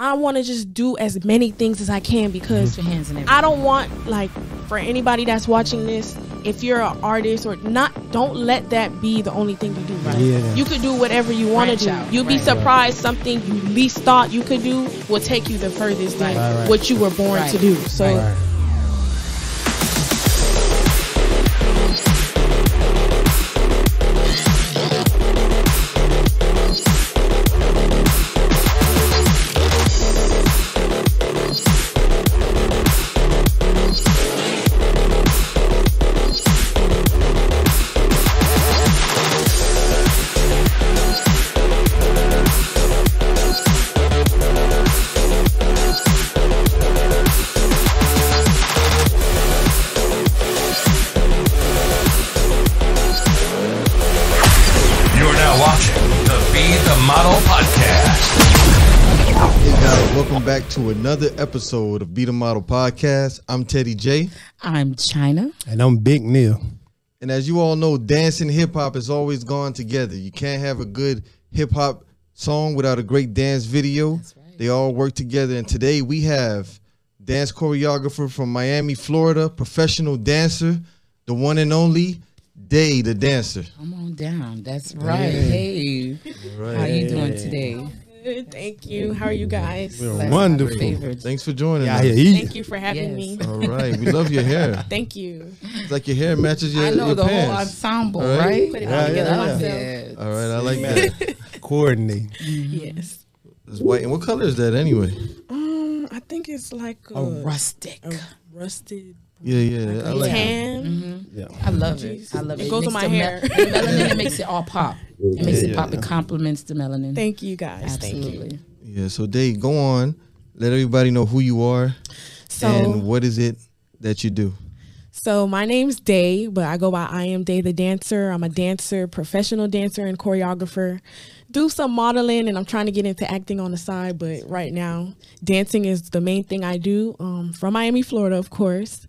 I want to just do as many things as I can because your hands in. I don't want like for anybody that's watching this, if you're an artist or not, don't let that be the only thing you do. Yeah. You could do whatever you want to do. out, You'll be right. surprised something you least thought you could do will take you the furthest than Right, right. what you were born Right. to do. So to another episode of Be the Model Podcast. I'm Teddy J. I'm China. And I'm Big Neil. And as you all know, dance and hip hop has always gone together. You can't have a good hip hop song without a great dance video. They all work together. And today we have dance choreographer from Miami, Florida, professional dancer, the one and only Dae the Dancer. Come on down. That's right. Hey. How you doing today? Good, thank you. How are you guys? Blessed, Wonderful. my favorites. Thanks for joining Yeah, us. yeah, eat. Thank you for having Yes. me. All right, we love your hair. Thank you. It's like your hair matches your, I know your the whole ensemble, Right? right? Put it Yeah, all together yeah, yeah. All right, I like that. Coordinate. Yes. It's white. And what color is that anyway? Um, I think it's like a, A rustic. a rusted Yeah, yeah. I like that. tan. Yeah. I love it. I love it. It goes makes on my the hair. the melanin it makes it all pop. It makes it Yeah, pop. yeah. It complements the melanin. Thank you guys. Thank you. Absolutely. Yeah, so Dae, go on. Let everybody know who you are So, and what is it that you do. so my name's Dae, but I go by I am Dae the dancer. I'm a dancer, professional dancer and choreographer. Do some modeling, and I'm trying to get into acting on the side. But right now, dancing is the main thing I do. Um, from Miami, Florida, of course.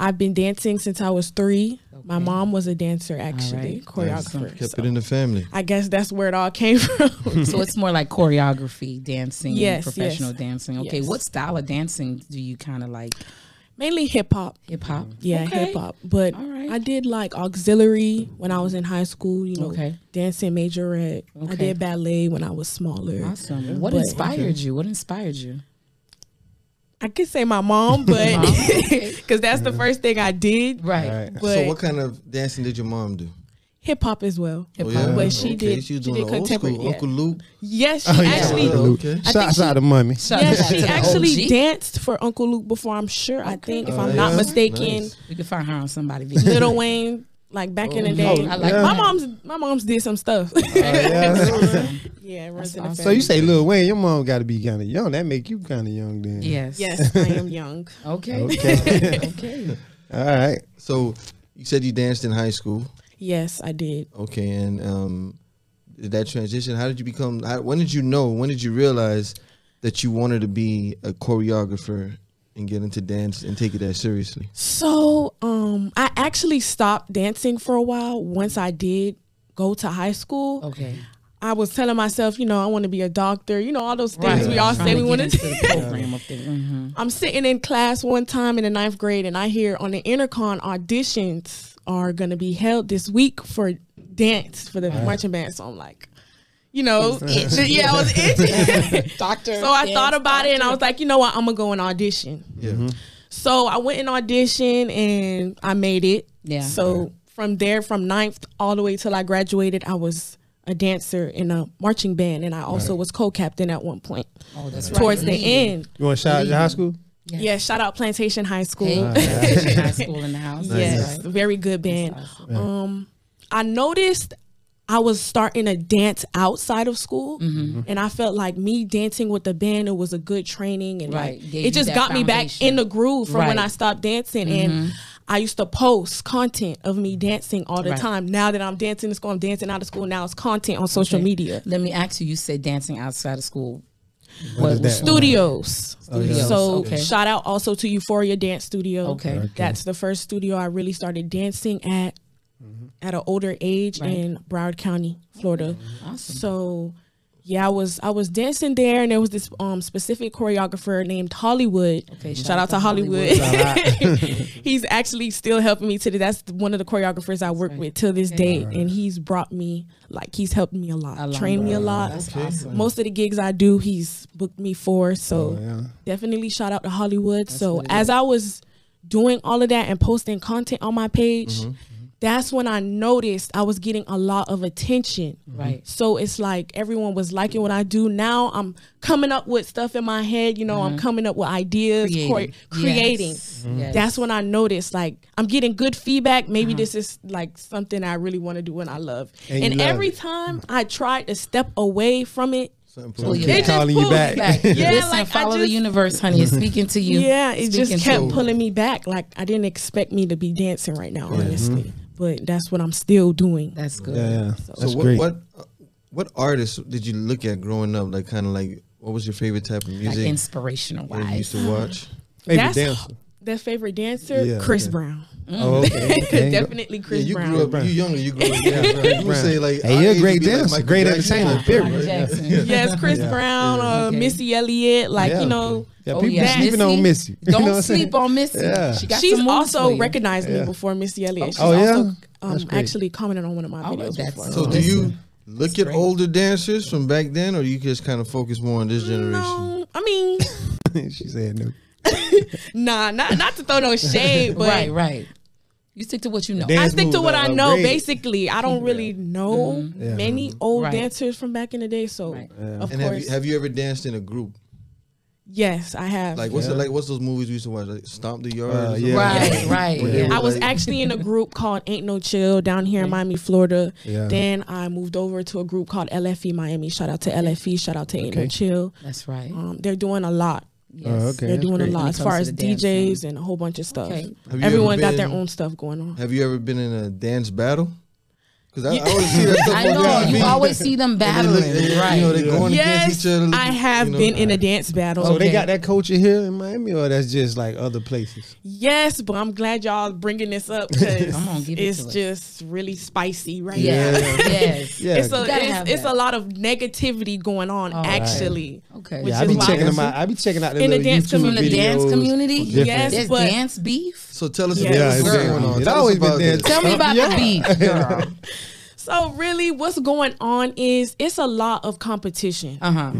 I've been dancing since I was three. My mom was a dancer, actually, right. choreographer. Kept So it in the family. I guess that's where it all came from. So it's more like choreography, dancing, Yes, professional yes. dancing. Okay, Yes. what style of dancing do you kind of like? Mainly hip hop. Hip hop. Yeah, Okay. hip hop. But All right. I did like auxiliary when I was in high school, you know, Okay. dancing majorette. I did ballet when I was smaller. Awesome. What But- inspired you? What inspired you? I could say my mom, but Mom, okay. because that's the first thing I did. Right. All right. But so what kind of dancing did your mom do? hip hop as well. Hip Oh, hop. yeah? But she okay, did- She was she did the old contemporary, school. yeah. Uncle Luke. Yes, she Oh, yeah. actually Uncle Luke. Okay. I Shouts think out to mommy. Shout yeah, she actually danced for Uncle Luke before, I'm sure. I think, if Oh, I'm not mistaken, Nice. We can find her on somebody. Lil Wayne, like back in the day. I like Yeah. My mom's my mom's did some stuff. yeah. yeah, runs in the awesome. so you say Lil Wayne, your mom got to be kind of young. That make you kind of young then. Yes. Yes, I am young. Okay. Okay. okay. All right. So you said you danced in high school. Yes, I did. Okay, and um, did that transition? How did you become? How, when did you know? When did you realize that you wanted to be a choreographer and get into dance and take it that seriously? So, um, I actually stopped dancing for a while once I did go to high school. Okay. I was telling myself, you know, I want to be a doctor, you know, all those things Right. we all say we want to do. program up there. Mhm. I'm sitting in class one time in the ninth grade and I hear on the intercon auditions are going to be held this week for dance for the marching band. So I'm like, you know, yeah, I was itching. Doctor. so I thought about it and I was like, you know what, I'm going to go and audition. Yeah. So I went and auditioned and I made it. Yeah. So from there, from ninth all the way till I graduated, I was a dancer in a marching band, and I also was co-captain at one point. Oh, that's right. Towards the Leading. end, You want to shout out your high school? Yeah. yeah. Shout out Plantation High School. Hey, high school in the house. yes, That's right. very good band. Awesome. Um, I noticed I was starting to dance outside of school, Mm-hmm. and I felt like me dancing with the band. It was a good training, and Right. like Gave it just that got me back in the groove from when Right. Mm-hmm. I stopped dancing. And I used to post content of me dancing all the Right. time. Now that I'm dancing in school, I'm dancing out of school. Now it's content on social Okay. media. Let me ask you. You said dancing outside of school. What is that? Studios. Studios, So okay. shout out also to Euphoria Dance Studio. Okay. Okay. That's the first studio I really started dancing at at an older age Right. in Broward County, Florida. Awesome. So Yeah, I was I was dancing there, and there was this um specific choreographer named Hollywood. Okay, shout, out, to Hollywood. he's actually still helping me today. That's one of the choreographers I work right. with till this day, and he's brought me like he's helped me a lot, I love trained me a lot. That's awesome. Most of the gigs I do, he's booked me for. So Oh, yeah. definitely shout out to Hollywood. so what it as I was doing all of that and posting content on my page, Mm-hmm. That's when I noticed I was getting a lot of attention. Right. Mhm. So it's like everyone was liking what I do. Now I'm coming up with stuff in my head. You know, I'm mm-hmm. coming up with ideas, Creating. chore- creating. Yes. Yes. Mm-hmm. That's when I noticed like I'm getting good feedback. Maybe uh-huh. this is like something I really want to do and I love. And And, love every it. time I tried to step away from it, Something Pull you back. just calling you back. Back. Yeah, Listen, like, I follow the universe, honey. It's speaking to you. Yeah, it Speaking just kept you. pulling me back. Like I didn't expect me to be dancing right now, mm-hmm. honestly. But that's what I'm still doing. That's good. Yeah, yeah. So That's what, great. what what artists did you look at growing up? Like kind of like what was your favorite type of Like music inspirational wise. you used to watch? Favorite that's dancer? their favorite dancer, Yeah, Chris okay. Brown. Oh, okay. okay. Definitely Yeah, Chris you Brown. grew up. Brown. You younger. You grew up. Yeah, you would say like. Hey, you're a great would be like dancer, Michael great entertainer, type, period. Michael yes, Chris Yeah. Brown, uh, Okay. Missy Elliott. Like Yeah. you know, Yeah, Oh, people yeah. sleeping Missy. on Missy. You Don't what I'm sleep on Missy. Yeah. She got she's some also you. recognized me before Missy Elliott. She's Oh, yeah? also um, actually commented on one of my Oh, videos that's- before. So do you look at older dancers from back then, or you just kind of focus more on this generation? no, I mean, she said no. nah, not not to throw no shade, but right, right. You stick to what you know. I stick to what I know. great. Basically, I don't really know Yeah. many old Right. dancers from back in the day. So, Right. of And have course, you, have you ever danced in a group? yes, I have. Like what's Yeah. the, like what's those movies we used to watch? Like Stomp the Yard. Uh, yeah. Right, right. Where yeah. I was actually in a group called Ain't No Chill down here in Miami, Florida. Yeah. Then I moved over to a group called LFE Miami. Shout out to LFE. Shout out to Ain't No Chill. That's right. Um, they're doing a lot. Yes. Oh, okay. They're that's doing great. a lot as far as the dance DJs and a whole bunch of stuff. Okay. Everyone ever got their own stuff going on. Have you ever been in a dance battle? Because I, I always see that stuff I know TV. you always see them And they battling, look- they- right? You know, they're going Yes, against each other. looking- I have you know. been in a dance battle. So they got that culture here in Miami, or that's just like other places? Yes, but I'm glad y'all bringing this up because Come on, give it it's to us. just really spicy right yeah, now. yes. Yeah. It's a it's, it's a lot of negativity going on Oh, actually. Okay. Which Yeah, I is be why- checking them out. I be checking out the In the little dance YouTube From the community. dance community, Different. Yes, there's but- dance beef. So tell us Yeah, about Yeah, what's it's going on. it Tell us always been about dance. this. Tell me about Yeah. the beef, girl. So really, what's going on is it's a lot of competition, Uh huh.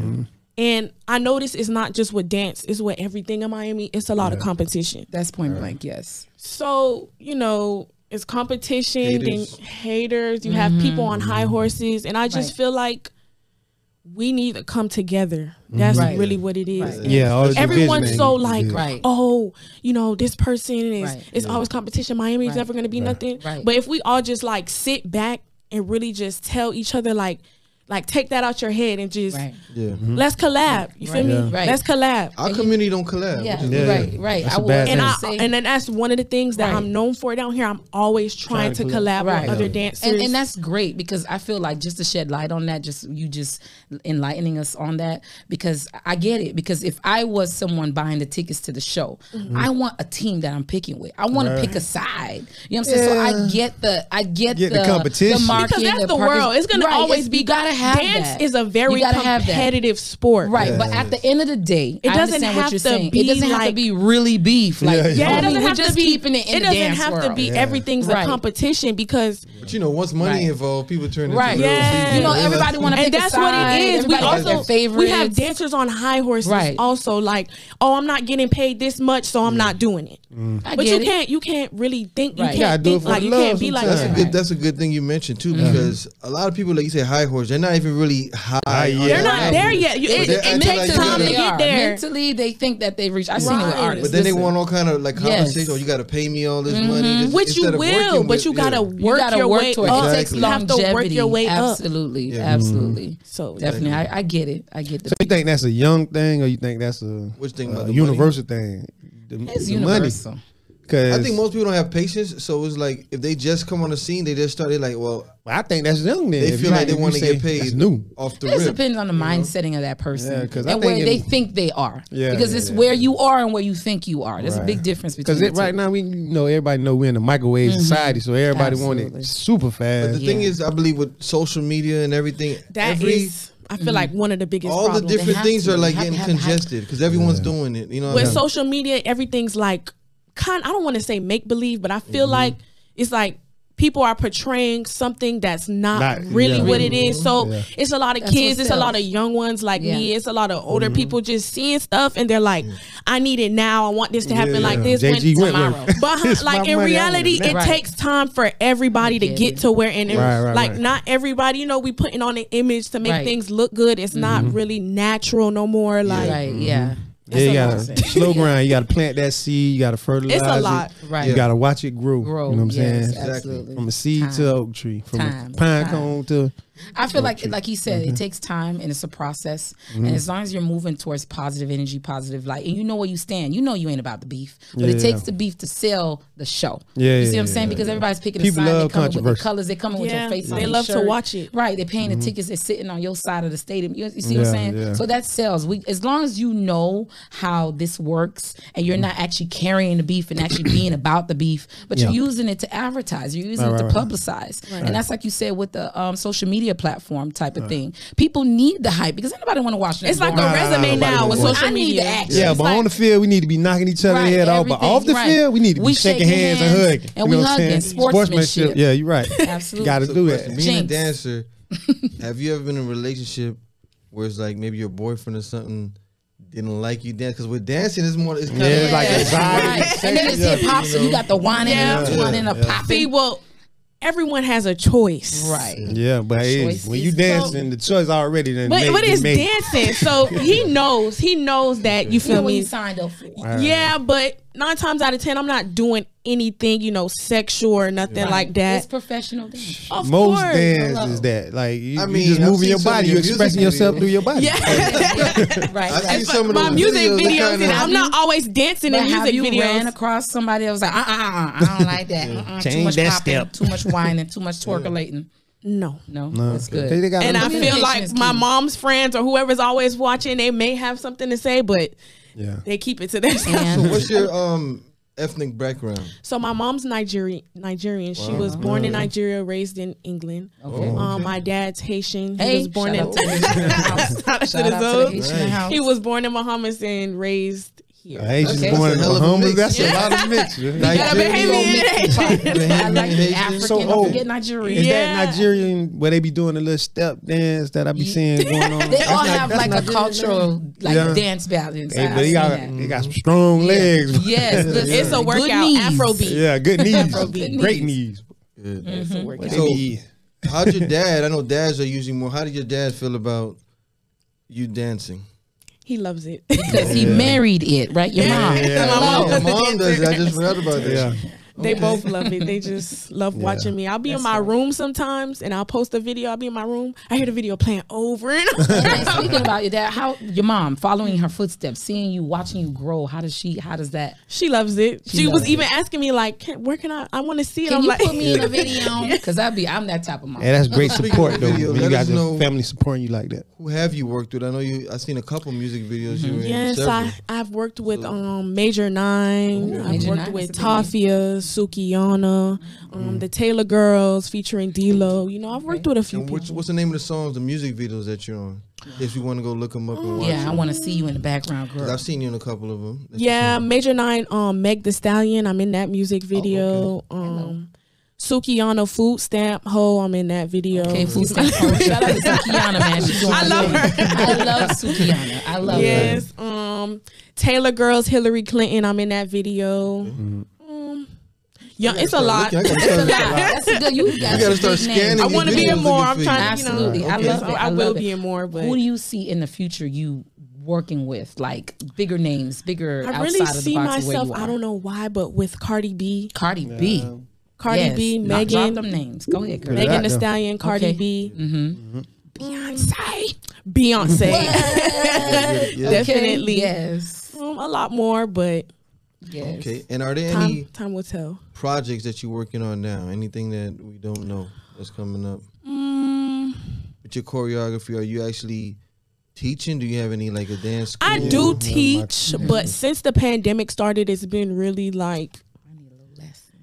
and I notice it's not just with dance; it's with everything in Miami. It's a lot of competition. That's point blank. Yes. So you know, it's competition, Haters. then haters. You have people on high horses, and I just Right. feel like we need to come together. That's Right. really what it is. Right. Yeah, all everyone's so like, good. Right. oh, you know, this person is Right. it's always competition. Miami's Right. never gonna be nothing. Right. But if we all just like sit back and really just tell each other like, like take that out your head and just Right. Yeah. let's collab. You feel Right. me? Yeah. Right. Let's collab. Our community don't collab. Yeah. which Yeah, right. Right. That's I a would And I and then that's one of the things that Right. I'm known for down here. I'm always trying, Trying to to collab Right. with other Yeah. dancers. and, and that's great because I feel like just to shed light on that, just you just enlightening us on that because I get it. Because if I was someone buying the tickets to the show, Mm-hmm. I want a team that I'm picking with. I want to pick a side. You know what I'm saying? So I get the I get, Get the the competition. the market, because that's the market- world. It's gonna Right, always it's- be. Gotta have dance that. is a very You gotta have that. competitive sport. Right, but at the end of the day, It I doesn't have what you're to saying. be it doesn't have to like- be really beef. Like, Yeah, yeah. Yeah, it doesn't have to be. keeping it in it doesn't dance have world. to be everything's Right. a competition because But you know, once money Right. involved, people turn Right. into real Yeah. people. You know, everybody wanna and that's what it is. We Everybody has also we have dancers on high horses. Right. Also, like, oh, I'm not getting paid this much, so I'm not doing it. Mm. But you can't you can't really think you can't You gotta do it think for like the you love can't be like That's a that. good. That's a good thing you mentioned too, because a lot of people, like you say, high horse, they're not even really high. High, yeah. They're that not there yet. You, They- it, it takes like time gotta- get are. there. Mentally, they think that they've reached. I've seen it with Right. artists. But then they want all kind of like Yes. Mm-hmm. Oh, you got to pay me all this money, Just- Which you will, but with- you gotta yeah. work gotta your work way towards up. it. It You have to work your way up. Absolutely, Yeah. absolutely. So Definitely, I, I get it. I get the. So you think that's a young thing, or you think that's a, Which thing a universal thing? The, it's the universal. money. Cause I think most people don't have patience, so it's like if they just come on the scene, they just started like, well, I think that's young. Then they If feel you- like they want to get paid that's new. off the It just rip. depends on the mindsetting of that person Yeah, 'cause I and where think they in- think they are. Yeah, because yeah, it's yeah. where you are and where you think you are. There's a Right. big difference between. Because right now we you know everybody know we're in a microwave mm-hmm. society, so everybody want it super fast. But fast. the thing is, I believe with social media and everything, That every is I feel like one of the biggest All the different things to. are like Have- getting have- have- congested because everyone's doing it. You know, with I mean? social media, everything's like kind. I don't want to say make believe, but I feel Mm-hmm. like it's like people are portraying something that's not, Not- really yeah. what it is. So Yeah. it's a lot of That's kids, what it's a lot of young ones like Yeah. me. It's a lot of older Mm-hmm. people just seeing stuff and they're like, I need it now. I want this to happen Yeah, like yeah. this. JG when, Wentworth. but like in money, reality, it it. Right. takes time for everybody to get get to where and Right, right, like right. not everybody. You know, we putting on an image to make Right. things look good. It's Mm-hmm. not really natural no more. Like Right. Yeah. Yeah, you gotta slow grind. You gotta plant that seed. You gotta fertilize it's a lot. It. Right. You gotta watch it grow. Grow. You know what I'm yes, saying? Absolutely. From a seed Time. to oak tree, from Time. a pine Time. cone to I feel like, like he said, it takes time and it's a process. Mm-hmm. And as long as you're moving towards positive energy, positive light, and you know where you stand, you know you ain't about the beef. But it Yeah. takes the beef to sell the show. Yeah, you see yeah, what I'm saying? yeah, because yeah. everybody's picking People a sign. They love coming with the controversy. colors. They coming with Yeah, your face on they your love to watch it. Right. They're paying the tickets. They're sitting on your side of the stadium. You, you see what I'm saying? yeah. So that sells. We as long as you know how this works and you're not actually carrying the beef and actually being about the beef, but Yeah. you're using it to advertise. You're using Right, it to right, right. publicize. And that's like you said with the um, social media platform type of thing. People need the hype because anybody want to watch that. It's like a resume nobody now with social I need media. the action. Yeah, It's but like- on the field we need to be knocking each other Right, head off. But off the right. field we need to be We shaking shaking hands, and hands, hugging. and You we know hugging. saying? Sportsmanship. Yeah, you're right. Absolutely. Got to So do question, that. Being a Jinx. dancer, have you ever been in a relationship where it's like maybe your boyfriend or something didn't like you dance? Because with dancing, it's more. It's kind Yeah, of it's like Yeah, anxiety. right. And then it's hip hop, so you got the whining Yeah. and the twirling and the See, popping. well, everyone has a choice. Right. Yeah, but hey, when you is dancing, the choice already then. But made, but it's made. dancing, so he knows. He knows that you You feel know me. you signed up for. Yeah, but nine times out of ten, I'm not doing anything, you know, sexual or nothing like that. It's professional dance. Of Most course. dance Hello. is that like you, I you mean, just moving your body, you music expressing yourself through your body. Yeah. Right. I've seen It's some of my music videos, videos, and I'm not always dancing But in have music you videos. ran across somebody that was like, uh, uh, uh, I don't like that. Uh-uh, too much that popping, step. too much whining, too much twerculating. no. No, No, that's good. They, they got And I feel like my mom's friends or whoever's always watching, they may have something to say, but yeah. they keep it to themselves. And- So what's your um ethnic background? So my mom's Nigerian. Nigerian. She was born in Nigeria, raised in England. Okay. Um, my dad's Haitian. He Hey, was born in out to the Haitian house. Shout out to the out to the Zones. Haitian house. He was born in Bahamas and raised here. Hey, she's Okay. born in That's a hell of a Bahamas. mix. That's a Yeah. lot of mix. Yeah, Nigerian, Bahamian. I like the Haitian. African. So don't old. forget Nigerian. Is Yeah. that Nigerian where they be doing a little step dance that I be seeing going on? They That's all not- have that's like a Nigerian, cultural like Yeah. dance balance. Hey, I- but I they seen got that. they got some mm-hmm. strong legs. Yes, listen, It's a good workout. knees. Afrobeat. Yeah, good knees. Afrobeat. Great knees. Good. It's a workout. So- Maybe- How'd your dad? I know dads are usually more. How did your dad feel about you dancing? He loves it. because he married it, right? Your mom. Yeah. My mom Yeah, was the mom does. it. I just forgot about this. yeah. They both love it. They just love watching me. I'll be in my room sometimes and I'll post a video. I'll be in my room. I hear the video playing over and over. And speaking about your dad, how your mom following her footsteps, seeing you, watching you grow. How does she? How does that? She loves it. She, was loves even asking me like, can, "Where can I? I want to see it." Can I'm you like, put me in a video? Because I'd be. I'm that type of mom. Hey, that's great support though. video, When you let got us your family supporting you like that. Who have you worked with? I know you. I've seen a couple music videos you were in. Yes. I, I've worked with um, Major Nine. I've Major worked Nine, with that's a big name. Tafia, Sukihana, um, the Taylor Girlz featuring D-Lo. You know, I've worked with a few And people. what's, what's the name of the songs, the music videos that you're on? If you want to go look them up and watch. Yeah, I want to see you in the background, girl. I've seen you in a couple of them. Yeah, Major Nine, um, Meg the Stallion. I'm in that Oh, music video. Um, Sukihana Food Stamp Ho. I'm in that video. Okay, food stamp. Oh, Shout out to Sukihana, man. She's doing I love her. I love Sukihana. I love her. Yes. Um, Taylor Girlz, Hillary Clinton. I'm in that video. Mm-hmm. Yeah, it's a lot. I gotta It's a lot. That's a good. You, got you gotta start scanning. I want to be videos in more. I'm trying you. to, you know. Absolutely. I yes, love it. I, I will love be it. in more, but Who do you see in the future you working with? Like bigger names, bigger I outside really of the see box of where myself. I don't know why, but with Cardi B, Cardi B. Cardi Yes. B, Knock- drop Megan, them names. Go ahead, girl. Megan- Megan Thee Stallion, Cardi Okay. B, Mm-hmm. Beyonce, Beyonce, definitely. Yes. Um, a lot more, but Yes. Okay, and are there any time time will tell. projects that you're working on now? Anything that we don't know that's coming up? Mm, With your choreography, are you actually teaching? Do you have any like a dance school? I do teach, but since the pandemic started, it's been really like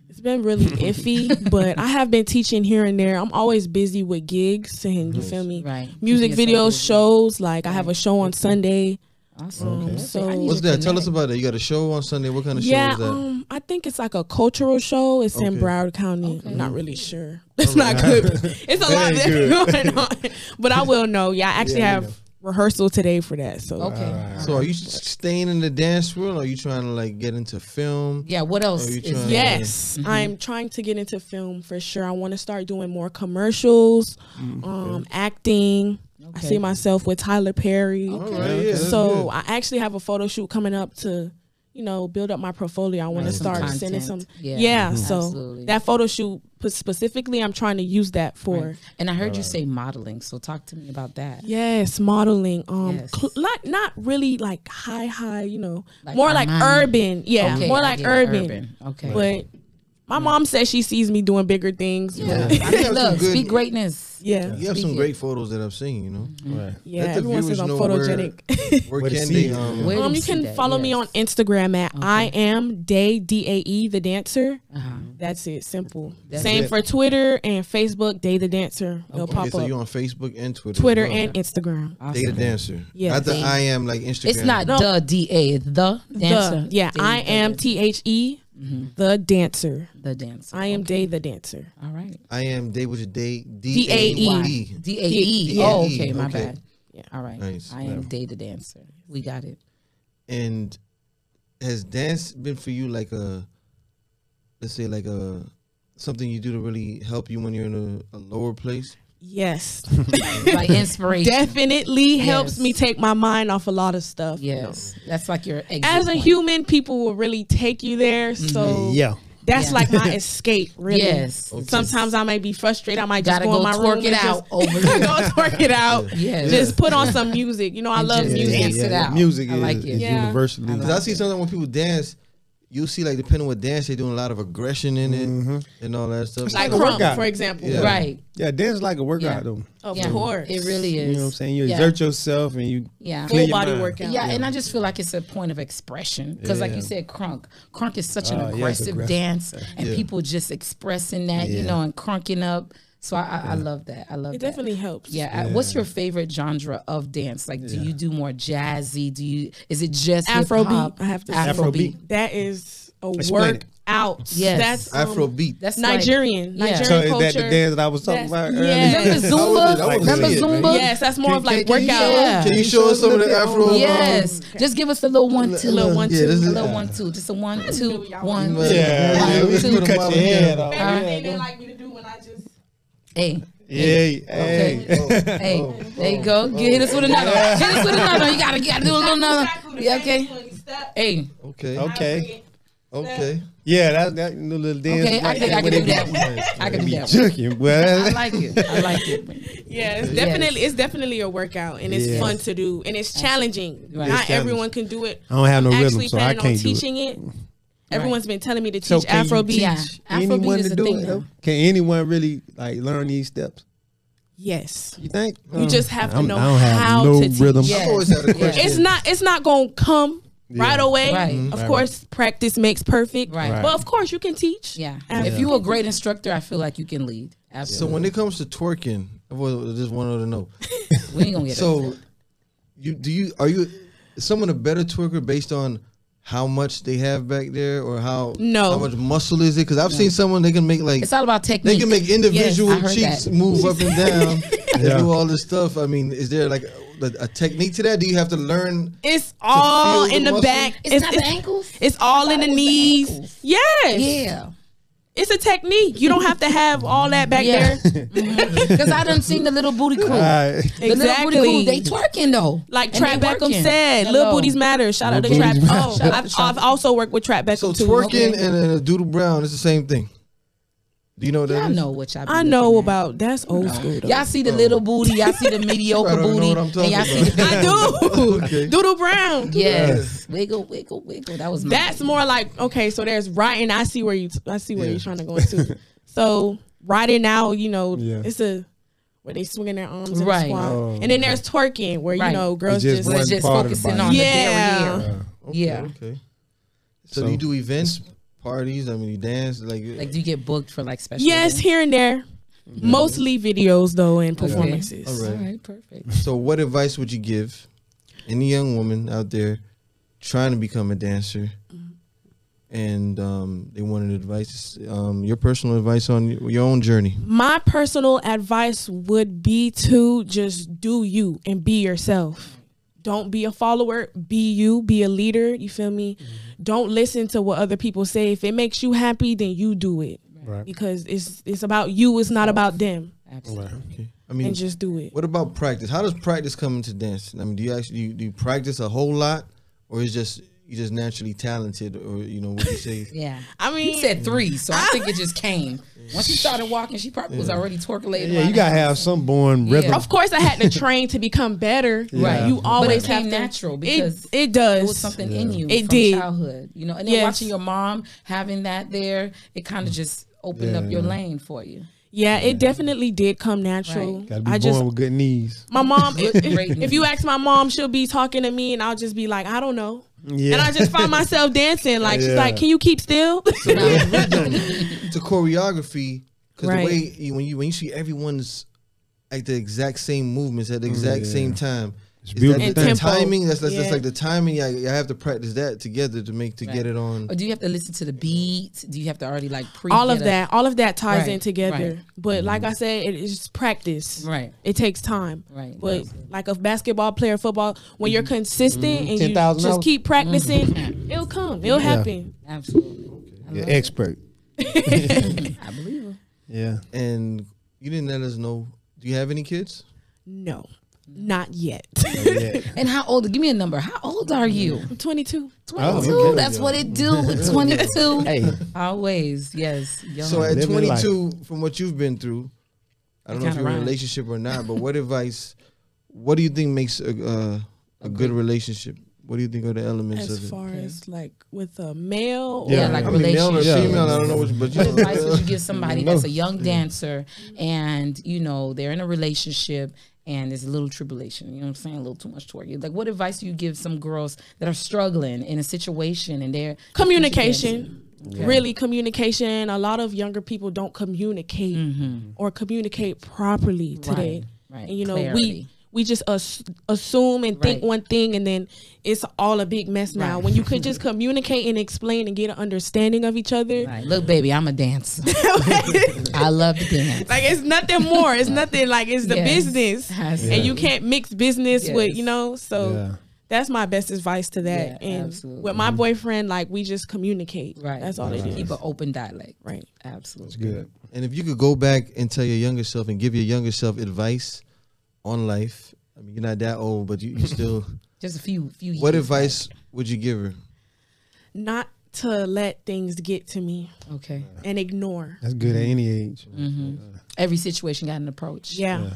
It's been really iffy, but I have been teaching here and there. I'm always busy with gigs and you feel me? Right. Music Keeping yourself videos, busy. shows. Like I have a show on Sunday. Awesome. Okay. So What's that? Tell us about it. You got a show on Sunday. What kind of show is that? um, I think it's like a cultural show. It's in Broward County. Okay. I'm not really sure. It's not good. It's a lot ain't that's going on, but I will know. Yeah, I actually Yeah, you have know. rehearsal today for that. So Okay. so are you staying in the dance world? Or are you trying to like get into film? Yeah. What else Are you is trying- there? Yes, I'm trying to get into film for sure. I want to start doing more commercials, um, acting. I see myself with Tyler Perry. All right, yeah. so. I actually have a photo shoot coming up to, you know, build up my portfolio. I want to Right. Some start sending some. Yeah. Yeah, Mhm. so Absolutely. that photo shoot specifically, I'm trying to use that for. Right. And I heard you say modeling. So talk to me about that. Yes, modeling. Um, Yes. cl- not not really like high high. You know, Like more like urban. Yeah, Okay, more like get it, urban. Okay. But my mom says she sees me doing bigger things. yeah. but I mean, have some look, good- speak greatness. yeah, You have some great it. photos that I've seen. You know, Right. yeah. Let the Everyone says I'm photogenic. where Where can they? Um, Where- um, you can that, follow me on Instagram at I am Dae D A E the dancer. Uh-huh. That's it, simple. That's Same it. for Twitter and Facebook. Dae the dancer. It'll Okay. pop okay, so up. you on Facebook and Twitter. Twitter well. and Instagram. Awesome. Data dancer. Yeah. Not the I am like Instagram. It's not No. the D A. The dancer. The, yeah, The- I am T H E Mm-hmm. the dancer. the dancer. I am Dae the dancer. All right. I am Dae with a day. D A E. D. D A E. Oh, yeah. Oh, okay. My Okay. bad. Yeah. All right. Nice. I am Dae the dancer. We got it. And has dance been for you like a, let's say like a something you do to really help you when you're in a, a lower place? Yes. Like inspiration. Definitely helps Yes. me take my mind off a lot of stuff. you know. Yes. That's like your exit As a point. human, people will really take you there. Mm-hmm. So Yeah. that's Yeah. like my escape, really. Yes. Sometimes I might be frustrated. I might just Gotta go, go in my twerk room it and out just over go there. twerk it out. Yes. Just put on some music. You know, I And love just music. dance it out. Music I is, like it. is Yeah. universally. I Because I see sometimes when people dance, you see like depending on what dance they're doing a lot of aggression in it mm-hmm. and all that stuff. Like a krump, workout. for example. Yeah. Right. yeah, dance is like a workout Yeah. though. Of Yeah. course. It really is. You know what I'm saying? You Yeah. exert yourself and you Yeah. clear Full your body mind. workout. Yeah, and I just feel like it's a point of expression because, like you said, crunk. Crunk is such an uh, yeah, aggressive aggressive. dance, and Yeah. people just expressing that, you know, and crunking up. So I, I, I love that. I love It that. definitely helps. Yeah. uh, What's your favorite genre of dance? Like, do you do more jazzy? Do you? Is it just Afrobeat. I have to say. Afrobeat. That is a Explain it. workout. Yes. That's um, Afrobeat. That's like- Nigerian. Yeah. Nigerian So is culture. that the dance that I was talking That's- about yeah. Remember Zumba? wasn't- I wasn't Remember see it, man. Zumba? Yes, that's more of like Can you workout. show- Yeah. Can you show us some of the Afro? um, Yes. Just give us a little one, two. A little one, Yeah, two. A is- little one, two. Just a one, two, y'all one, want. two. Yeah, Yeah, yeah, we we put a cut your head here. off. Everything they like me to do when I just Hey, Yeah, hey. hey, oh, oh, hey oh, there you go. Get hit us with another. one. Hit us with another. one. You gotta, you gotta do a little another. Yeah, okay. Hey, Okay. Okay. Okay. Yeah, that that little dance. okay. I like think I can when do that one. I can do be that one. jerking, boy. I like it. I like it. Yeah, it's definitely it's definitely a workout and it's Yeah. fun to do and it's challenging. Right. Not It's everyone can do it. I don't have no I'm rhythm, actually so I planning on can't do it. teaching it. Everyone's been telling me to So teach can you Afrobeat. Yeah, anyone Afrobeat is to a do thing it? now. though? Can anyone really like learn these steps? Yes. You think? You uh, just have to I'm- know I don't have how no to teach. rhythm. Yes. I've always had a question. It's not it's not gonna come right away. Right. Mm-hmm. Of Right, course, practice makes perfect. Right. Right. But of course you can teach. Yeah. Yeah. If you're a great instructor, I feel like you can lead. Absolutely. So when it comes to twerking, I just wanted to know. we ain't gonna get So, upset. you do you are you is someone a better twerker based on how much they have back there or how No. how much muscle is it? Because I've seen someone they can make like It's all about technique. they can make individual Yes, cheeks that. move up and down and Yeah. do all this stuff. I mean, is there like a, a technique to that? Do you have to learn? It's all feel the in the back. It's, not the ankles. It's all in the it was the knees. Yes. Yeah. It's a technique. You don't have to have all that back Yeah. there. Because I done seen the little booty crew. Alright. The little booty crew, they twerking though. Like And Trap Beckham working. said, Hello. "Little booties matter." Shout out to Trap. booties Oh. I've, I've also worked with Trap Beckham So too. twerking Okay. and, and a doodle brown is the same thing. Do you know what that Y'all is? know what y'all. Be I know at. about that's old school. Though. Y'all see the little booty. Y'all see the mediocre I don't know booty. I'm and y'all see the I do. Okay. Doodle Brown. Yes. Wiggle, wiggle, wiggle. That was my That's more like okay. So there's riding. I see where you. I see where Yeah. you're trying to go into. so riding now, you know, Yeah. it's a where they swinging their arms in Right. the squat, Oh, and then there's twerking where Right. you know girls just just, We're just part the focusing on Yeah. the derriere. Okay, Yeah. Okay. So, So- do you do events, parties? I mean, you dance like. Like, do you get booked for like special? Yes, events? here and there. Mostly videos though and performances. All All right. right, perfect. So, what advice would you give any young woman out there trying to become a dancer, and um, they wanted advice, um, your personal advice on your own journey? My personal advice would be to just do you and be yourself. Don't be a follower, be you, be a leader, you feel me? Don't listen to what other people say. If it makes you happy, then you do it. Right. Because it's it's about you, it's not about them. Absolutely. Okay. I mean, And just do it. what about practice? How does practice come into dancing? I mean, do you actually do you, do you practice a whole lot, or is just you just naturally talented, or you know what you say? Yeah. I mean You said three, so I think it just came. Once she started walking, she probably was already twerkulating. Yeah, around you gotta house. have some born rhythm. Of course, I had to train to become better. Right. You But it always came have to. natural because it, it does. It was something in you It from did. childhood, you know. And then Yes. watching your mom having that there, it kind of just opened up your lane for you. Yeah, it definitely did come natural. Right. Gotta be I born just with good knees. my mom. Great if you ask my mom, she'll be talking to me, and I'll just be like, I don't know. Yeah. And I just find myself dancing. Like she's like, "Can you keep still?" So now it's rhythm. It's a choreography because Right. the way you, when you when you see everyone's at the exact same movements at the exact yeah. same time. It's beautiful. that the, the timing? That's that's, that's like the timing. I, I have to practice that together to make to get it on. Or do you have to listen to the beat? Do you have to already like pre all of get a- that, all of that ties Right, in together. right. But like mm-hmm. I said, it is practice. Right. It takes time. Right. But like a basketball player, football, when you're mm-hmm. consistent mm-hmm. and you just hours. keep practicing, it'll come. It'll happen. Absolutely. I You're love expert. I believe her. Yeah. And you didn't let us know. Do you have any kids? No, not yet. And how old? Give me a number. How old are you? I'm 22. 22. okay. That's what it do. 22. Hey. Always. Yes. Young. So at Living life. 22, from what you've been through, I don't know if you're in a relationship or not, but what advice? What do you think makes a uh, a good relationship? What do you think are the elements As of it? far as like with a male, Yeah, or, like I mean, male or relationship. female, I don't know which, but you What know, advice would you give somebody No. that's a young dancer and you know they're in a relationship and there's a little tribulation? You know what I'm saying? A little too much toward you. Like, what advice do you give some girls that are struggling in a situation and they're communication. Really, communication. A lot of younger people don't communicate or communicate properly today. Mm-hmm. right. And you know, Clarity. we we just as- assume and think Right. one thing, and then it's all a big mess now. Right. When you could just communicate and explain and get an understanding of each other, Right. Look, baby, I'm a dancer. I love to dance. like it's nothing more. It's nothing like it's the Yes. business, Has and you can't mix business with you know. So Yeah. that's my best advice to that. Yeah, and absolutely. with my boyfriend, like we just communicate. Right. That's all it is. Keep an open dialect. Right. Absolutely. That's Good. And if you could go back and tell your younger self and give your younger self advice on life, I mean, you're not that old, but you, you still. Just a few few what years advice would you give her? Not to let things get to me back. Okay. and ignore. That's good at any age. Every situation got an approach. Yeah. Yeah.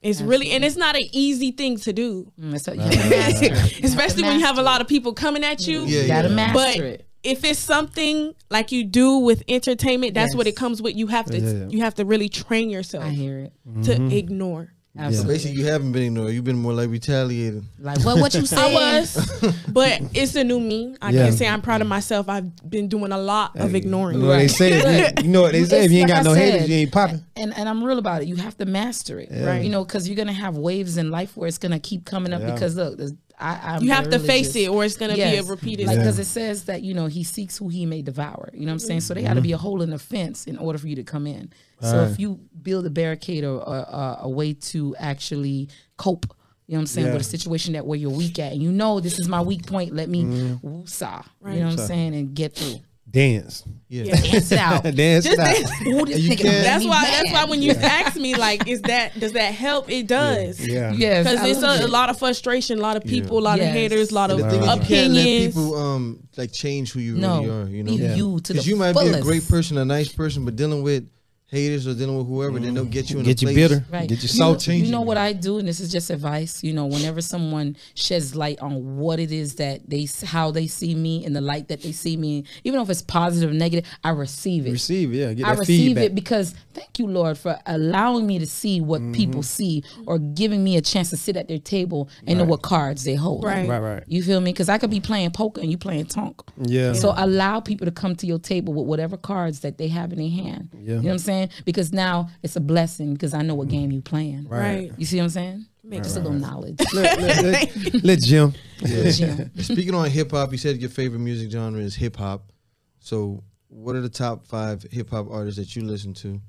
It's really and it's not an easy thing to do. Mm, that's what you master. Especially when you have a lot of people coming at you. Yeah, You gotta yeah. master But it. if it's something like you do with entertainment, that's what it comes with. You have to Yeah. you have to really train yourself I hear it. to Mm-hmm. ignore. Absolutely. Basically, you haven't been ignored. You've been more like retaliating. Like what? What you I was, but it's a new me. I Yeah. can say I'm proud of myself. I've been doing a lot of ignoring. You know what they say? if you, you know what they say? If you ain't It's got no like I haters, said, you ain't popping. And and I'm real about it. You have to master it, Right. You know, because you're gonna have waves in life where it's gonna keep coming up. Yeah. Because look, there's- I, I'm You have to face it, or it's gonna be a repeated. Like, Yeah. because it says that you know he seeks who he may devour. You know what I'm saying? So they got to be a hole in the fence in order for you to come in. So Right. if you build a barricade or, or, or a way to actually cope, you know what I'm saying, Yeah. with a situation that where you're weak at, and you know this is my weak point. Let me Mm-hmm. woosah, Right. you know what I'm saying, and get through. Dance. Yeah. Yeah. Dance it out. Dance it Just out. dance. Ooh, this You nigga can't- That's me why. That's why when you ask me, like, is that does that help? It does. Yeah. Yes, Because I it's love a, a lot of frustration, a lot of people, a lot Yes. of haters, a lot of The thing is, you can't let people um like change who you No, really are. You know, be you to the because you might be a great person, a nice person, but dealing with haters or dealing with whoever, then they'll get you in Get a you place. bitter. Right. Get you You know- salty. You know, what I do, and this is just advice. You know, whenever someone sheds light on what it is that they, how they see me, and the light that they see me, even if it's positive or negative, I receive it. Receive, yeah. Get I receive feedback. it because thank you, Lord, for allowing me to see what Mm-hmm. people see or giving me a chance to sit at their table and know what cards they hold. Right. Right, right. You feel me? Because I could be playing poker and you playing tonk. Yeah. So allow people to come to your table with whatever cards that they have in their hand. Yeah. You know what I'm saying? Because now it's a blessing because I know what game you playing. Right. You see what I'm saying? Just a little knowledge. let, let, let, let Jim. Jim. Speaking on hip hop, you said your favorite music genre is hip hop. So, what are the top five hip hop artists that you listen to?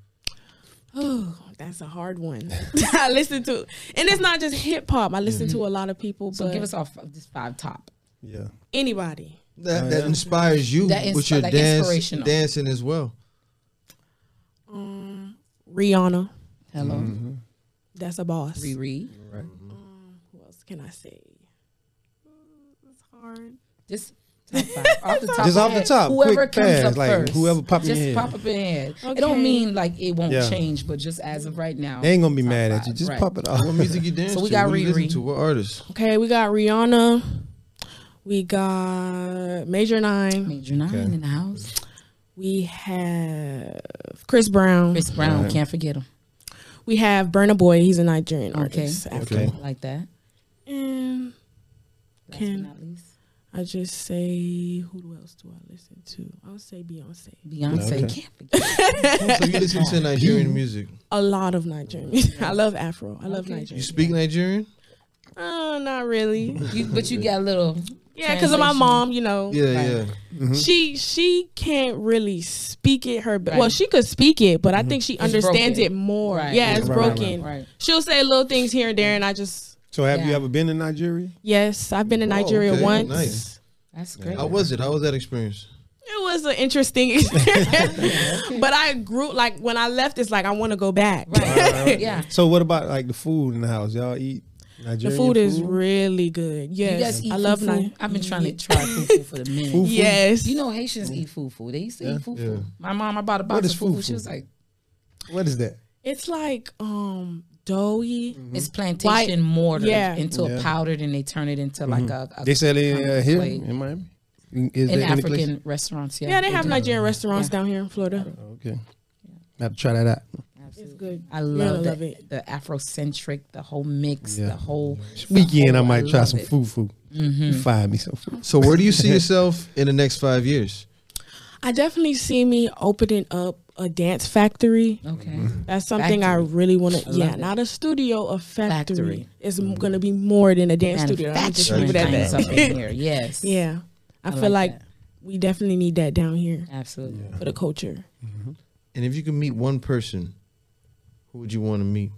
Oh, that's a hard one. I listen to, and it's not just hip hop. I listen to a lot of people, So but give us all f- just five top. Yeah. anybody. That, oh, that inspires you That with your like dance, dancing as well. Rihanna, Hello. Mm-hmm. that's a boss. Riri. Mm-hmm. Um, who else can I say? Mm, it's hard. Just top five. off the top. Just off the top, Whoever quick, comes fast, up like, first. whoever pop in Just your head. pop up in your head. It don't mean like it won't Yeah. change, but just as of right now. They ain't gonna be top mad at you. Just Right. pop it off. What music you dance So we to? got what you listen Riri. to? What artists? Okay, we got Rihanna. We got Major Nine. Major Nine Okay. in the house. We have Chris Brown. Chris Brown, Right. can't forget him. We have Burna Boy. He's a Nigerian Okay. artist. After. Okay. Like that. And Last Can- but not least. I just say, who else do I listen to? I'll say Beyonce. Beyonce, Okay. can't forget. so you listen to Nigerian music. A lot of Nigerian music. I love Afro. I love Okay. Nigerian. You speak Nigerian? Uh, not really. You, but you got a little. Yeah, because of my mom, you know. Yeah, Right. yeah. Mm-hmm. She she can't really speak it her Right. well she could speak it but I mm-hmm. think she understands broken. it more. Right. Yeah, it's Right, right, broken. Right. She'll say little things here and there and I just So have you ever been to Nigeria? yes, I've been to Oh, Nigeria okay. once. Nice. That's great. How was it? How was that experience? It was an interesting experience. but I grew like when I left it's like I want to go back. Right. yeah. So what about like the food in the house? Y'all eat the Nigerian food is really good. Yes. You guys eat I love fufu? Ni- I've been trying to try fufu for the minute. Fufu? Yes. You know Haitians eat fufu. They used to eat fufu. Yeah. My mom, I bought a What box of fufu. fufu? She was like, What is that? it's like um doughy. "It's plantation White- mortar yeah. into Yeah. a powder, and they turn it into like a, a They sell it uh, of here plate. in Miami. Is in there any place? African restaurants. Yeah, Yeah, they have do. Nigerian restaurants Yeah. down here in Florida. Okay, I have to try that out. It's good. I You're love, gonna the, love it. the Afrocentric, the whole mix, Yeah. the whole Weekend, I oh, whole- might try love some it. fufu. Mm-hmm. You find me some food. So where do you see yourself in the next five years? I definitely see me opening up a dance factory. Okay, mm-hmm. That's something I really want to. Yeah, it. not a studio, a factory. Factory. It's mm-hmm. going to be more than a dance studio. I'm just manufacturing leave it at that. in here. Yes, yeah, I, I feel like like we definitely need that down here absolutely. for the culture. And if you could meet one person, who would you want to meet?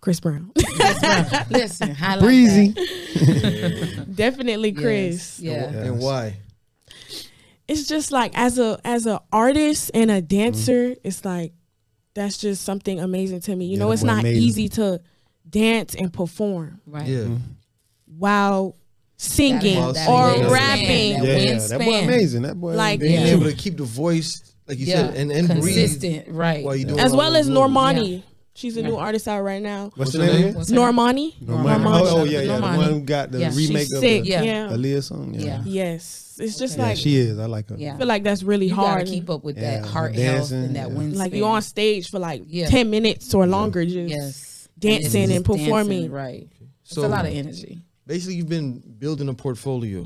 Chris Brown, Listen, highlight Breezy. that. definitely Chris. Yes, Yeah. And why? It's just like as a as a artist and a dancer, Mm-hmm. it's like that's just something amazing to me. You Yeah, know, it's not amazing. easy to dance and perform right. Yeah. while singing that or wingspan, rapping. that Yeah, that boy amazing. That boy Like- Being Yeah. able to keep the voice, like you Yeah, said, and, and breathe consistent, right? while you doing as well as moves. Normani. She's a new artist out right now. What's, What's her name? name? again? What's her name? Normani. Normani. Normani. Oh, oh yeah, yeah. The Normani. one who got the Yeah. remake She's of sick. the Yeah. Yeah. Aaliyah song. Yeah. Yeah. Yes. It's just Yeah, like she is. I like her. Yeah. I feel like that's really you hard. gotta keep up with Yeah, that heart the health and that yeah. wind like you're on stage for like Yeah. ten minutes or longer, just yes, dancing it's and performing. dancing, right? So it's a lot of energy. basically, you've been building a portfolio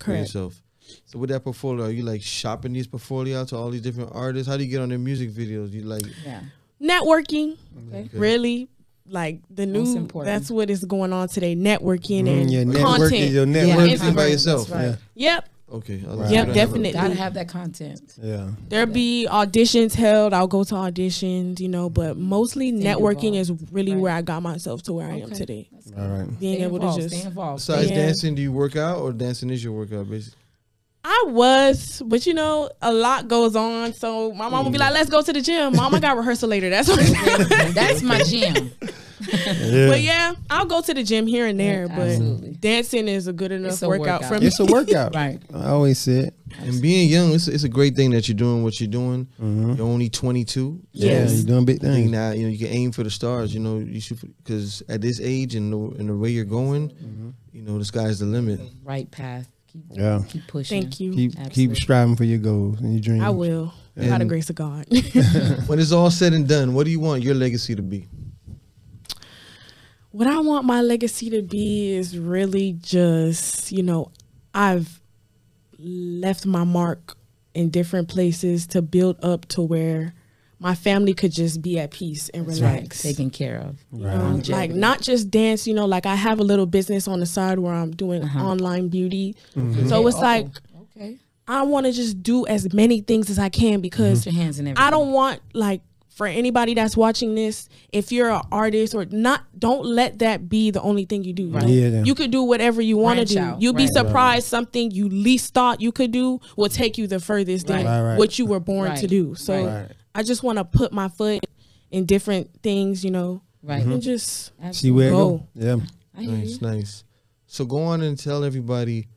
for yourself. So with that portfolio, are you like shopping these portfolio to all these different artists? How do you get on their music videos? You like Yeah. Networking, Okay. really. Like the Most new, important. that's what is going on today. Networking Mm, and your networking, content. your Yeah, network. by yourself? that's right. Yep, Okay. Right. Yep, definitely. Gotta have that content. Yeah. there'll be auditions held. I'll go to auditions, you know, but mostly Stay networking is really Right. where I got myself to where I am today. All right. Being Stay able involved, to stay just involved. Besides Yeah. dancing, do you work out or dancing is your workout? Basically. I was, but you know, a lot goes on. So my mom would be like, "Let's go to the gym." Mom, I got rehearsal later. That's what. That's my gym. Yeah. But yeah, I'll go to the gym here and there. Yeah, but absolutely. dancing is a good enough a workout, workout. for me. It's a workout. Right. I always say it. And being young, it's it's a great thing that you're doing what you're doing. Mhm. You're only 22. Yeah, you're doing big things. now you know you can aim for the stars. You know you should because at this age and the, and the way you're going, you know the sky's the limit. Right path. Keep, Yeah. keep pushing. Thank you. Keep Absolutely. keep striving for your goals and your dreams. I will. By the grace of God. When it's all said and done, what do you want your legacy to be? what I want my legacy to be is really just, you know, I've left my mark in different places to build up to where my family could just be at peace and That's right. relax. Taken care of. Right. Um, like not just dance, you know, like I have a little business on the side where I'm doing Uh-huh. online beauty. Mm-hmm. So it's Oh, like okay. I want to just do as many things as I can because Put your hands in everything. I don't want like for anybody that's watching this, if you're an artist or not, don't let that be the only thing you do. Right. Yeah, yeah. You could do whatever you want to do. out, You'll be right. surprised something you least thought you could do will take you the furthest than Right, right. what you were born to do. So right. I just want to put my foot in different things, you know, Right. Mm-hmm. and just See where it go. Go. Yeah. I Nice, you. nice. So go on and tell everybody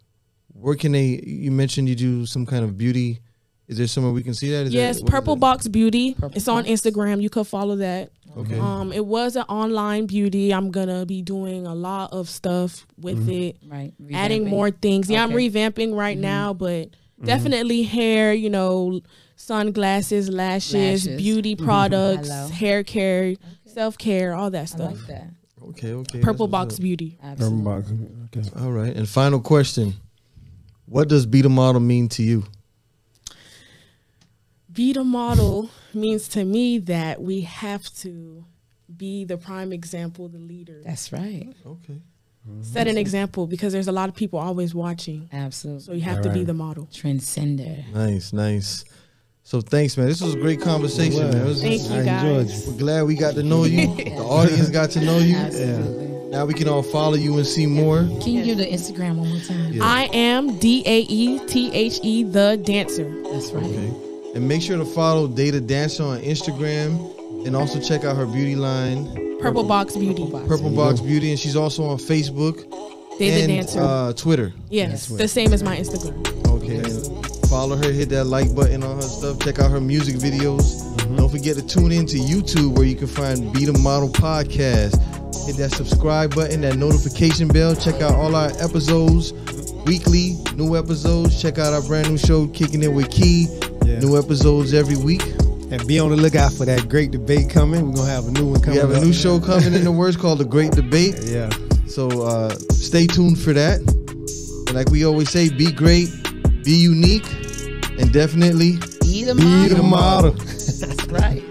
where can they. You mentioned you do some kind of beauty. Is there somewhere we can see that? Is yes, that, Purple that? Box Beauty. Purple it's on Instagram. You could follow that. Okay. Um, it was an online beauty. I'm gonna be doing a lot of stuff with mm-hmm. it. Right. adding more things. Yeah, Okay. I'm revamping right mm-hmm. now, but definitely hair, you know, sunglasses, lashes, Lashes. beauty mm-hmm. products, Hello. hair care, self care, all that I stuff. like that. Okay. Okay. Purple Box up. Beauty. Purple box. Okay. All right. And final question: What does be the model mean to you? Be the model means to me that we have to be the prime example, the leader. That's right. Okay. Set an example because there's a lot of people always watching. Absolutely. So you have to be the model. Transcender. Nice. Nice. So thanks, man. This was a great conversation, man. It was- Thank you, I enjoyed guys. you. We're glad we got to know you. the audience got to know you. Absolutely. Now we can all follow you and see more. Can you do the Instagram one more time? Yeah. I am D A E T H E the dancer. That's right. Okay. And make sure to follow Dae the Dancer on Instagram and also check out her beauty line, Purple Box Beauty. Purple Box Beauty, and she's also on Facebook They the and dancer. uh, Twitter. yes, the same as my Instagram. Okay. And follow her, hit that like button on her stuff, check out her music videos. Don't forget to tune in to YouTube where you can find Be the Model Podcast. Hit that subscribe button, that notification bell. Check out all our episodes weekly, new episodes. Check out our brand new show, Kicking It with Key. Yeah. New episodes every week. And be on the lookout for that great debate coming. We're gonna have a new one coming. We have a up. new show coming in the works called The Great Debate. Yeah. So uh, stay tuned for that. And like we always say, be great, be unique, and definitely Be the Be model. the model. That's right.